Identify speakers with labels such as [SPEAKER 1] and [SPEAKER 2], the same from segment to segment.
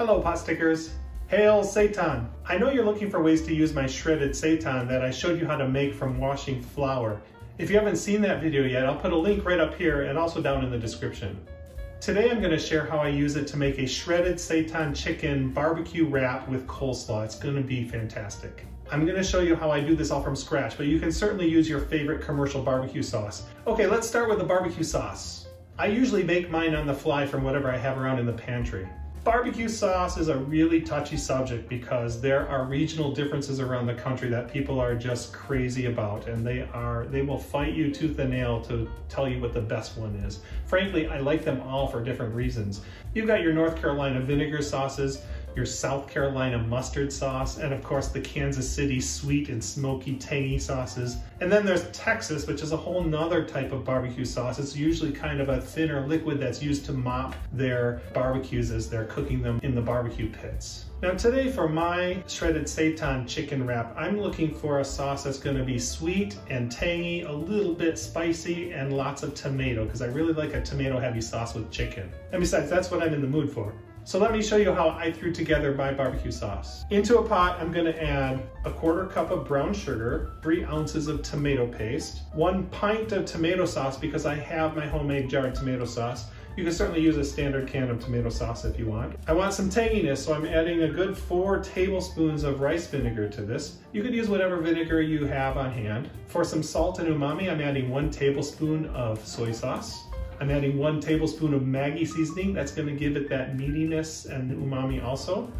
[SPEAKER 1] Hello pot stickers. Hail seitan! I know you're looking for ways to use my shredded seitan that I showed you how to make from washing flour. If you haven't seen that video yet, I'll put a link right up here and also down in the description. Today I'm going to share how I use it to make a shredded seitan chicken barbecue wrap with coleslaw. It's going to be fantastic. I'm going to show you how I do this all from scratch, but you can certainly use your favorite commercial barbecue sauce. Okay, let's start with the barbecue sauce. I usually make mine on the fly from whatever I have around in the pantry. Barbecue sauce is a really touchy subject because there are regional differences around the country that people are just crazy about and they are they will fight you tooth and nail to tell you what the best one is. Frankly, I like them all for different reasons. You've got your North Carolina vinegar sauces, your South Carolina mustard sauce, and of course the Kansas City sweet and smoky tangy sauces. And then there's Texas, which is a whole nother type of barbecue sauce. It's usually kind of a thinner liquid that's used to mop their barbecues as they're cooking them in the barbecue pits. Now today for my shredded seitan chicken wrap, I'm looking for a sauce that's gonna be sweet and tangy, a little bit spicy, and lots of tomato, because I really like a tomato heavy sauce with chicken. And besides, that's what I'm in the mood for. So let me show you how I threw together my barbecue sauce. Into a pot, I'm gonna add a quarter cup of brown sugar, three ounces of tomato paste, one pint of tomato sauce because I have my homemade jarred tomato sauce. You can certainly use a standard can of tomato sauce if you want. I want some tanginess, so I'm adding a good four tablespoons of rice vinegar to this. You could use whatever vinegar you have on hand. For some salt and umami, I'm adding one tablespoon of soy sauce. I'm adding one tablespoon of Maggi seasoning. That's gonna give it that meatiness and umami also.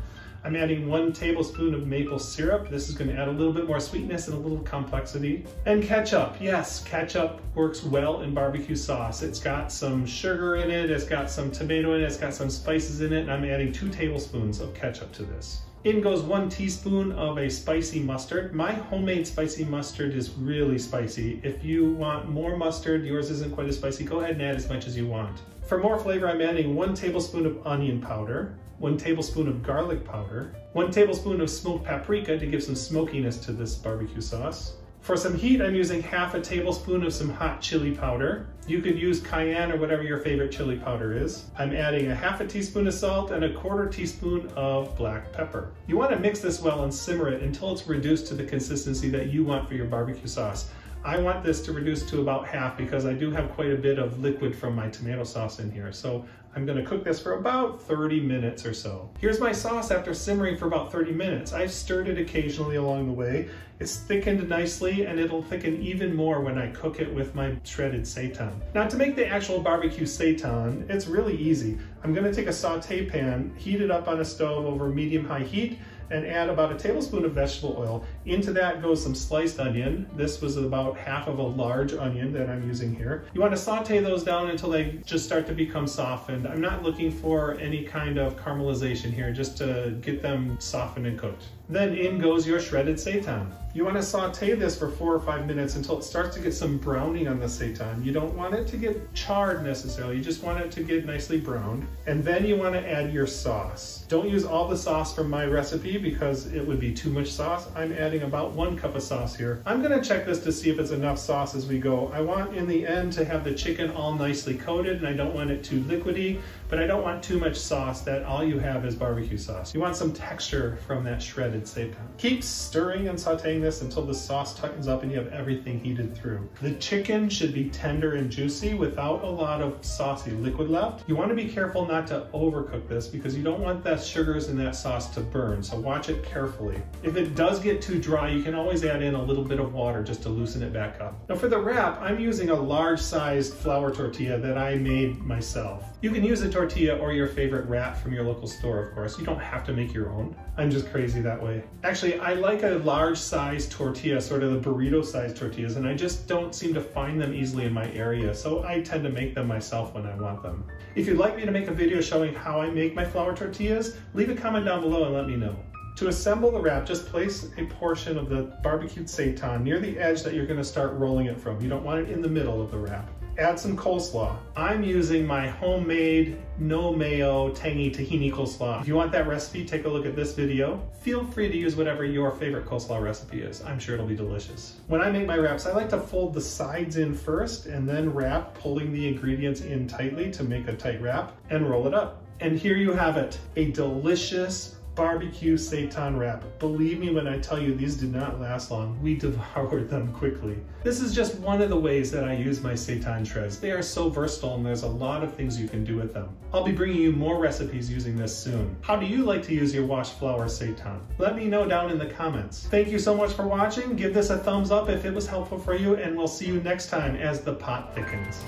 [SPEAKER 1] I'm adding one tablespoon of maple syrup. This is gonna add a little bit more sweetness and a little complexity. And ketchup, yes, ketchup works well in barbecue sauce. It's got some sugar in it, it's got some tomato in it, it's got some spices in it, and I'm adding two tablespoons of ketchup to this. In goes one teaspoon of a spicy mustard. My homemade spicy mustard is really spicy. If you want more mustard, yours isn't quite as spicy, go ahead and add as much as you want. For more flavor, I'm adding one tablespoon of onion powder, one tablespoon of garlic powder, one tablespoon of smoked paprika to give some smokiness to this barbecue sauce, for some heat, I'm using half a tablespoon of some hot chili powder. You could use cayenne or whatever your favorite chili powder is. I'm adding a half a teaspoon of salt and a quarter teaspoon of black pepper. You want to mix this well and simmer it until it's reduced to the consistency that you want for your barbecue sauce. I want this to reduce to about half because I do have quite a bit of liquid from my tomato sauce in here. So I'm gonna cook this for about 30 minutes or so. Here's my sauce after simmering for about 30 minutes. I've stirred it occasionally along the way. It's thickened nicely and it'll thicken even more when I cook it with my shredded seitan. Now to make the actual barbecue seitan, it's really easy. I'm gonna take a saute pan, heat it up on a stove over medium-high heat, and add about a tablespoon of vegetable oil. Into that goes some sliced onion. This was about half of a large onion that I'm using here. You want to saute those down until they just start to become softened. I'm not looking for any kind of caramelization here, just to get them softened and cooked. Then in goes your shredded seitan. You want to saute this for four or five minutes until it starts to get some browning on the seitan. You don't want it to get charred necessarily, you just want it to get nicely browned. And then you want to add your sauce. Don't use all the sauce from my recipe because it would be too much sauce. I'm adding about one cup of sauce here. I'm going to check this to see if it's enough sauce as we go. I want in the end to have the chicken all nicely coated and I don't want it too liquidy, but I don't want too much sauce that all you have is barbecue sauce. You want some texture from that shredded seitan. Keep stirring and sauteing this until the sauce tightens up and you have everything heated through. The chicken should be tender and juicy without a lot of saucy liquid left. You want to be careful not to overcook this because you don't want that sugars in that sauce to burn, so watch it carefully. If it does get too dry, you can always add in a little bit of water just to loosen it back up. Now for the wrap, I'm using a large sized flour tortilla that I made myself. You can use a tortilla or your favorite wrap from your local store, of course. You don't have to make your own. I'm just crazy that way. Actually, I like a large size tortilla, sort of the burrito size tortillas, and I just don't seem to find them easily in my area, so I tend to make them myself when I want them. If you'd like me to make a video showing how I make my flour tortillas, leave a comment down below and let me know. To assemble the wrap, just place a portion of the barbecued seitan near the edge that you're gonna start rolling it from. You don't want it in the middle of the wrap add some coleslaw. I'm using my homemade, no mayo, tangy tahini coleslaw. If you want that recipe, take a look at this video. Feel free to use whatever your favorite coleslaw recipe is. I'm sure it'll be delicious. When I make my wraps, I like to fold the sides in first and then wrap, pulling the ingredients in tightly to make a tight wrap and roll it up. And here you have it, a delicious barbecue seitan wrap. Believe me when I tell you these did not last long. We devoured them quickly. This is just one of the ways that I use my seitan shreds. They are so versatile and there's a lot of things you can do with them. I'll be bringing you more recipes using this soon. How do you like to use your washed flour seitan? Let me know down in the comments. Thank you so much for watching. Give this a thumbs up if it was helpful for you and we'll see you next time as the pot thickens.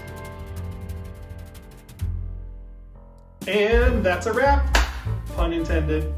[SPEAKER 1] And that's a wrap, pun intended.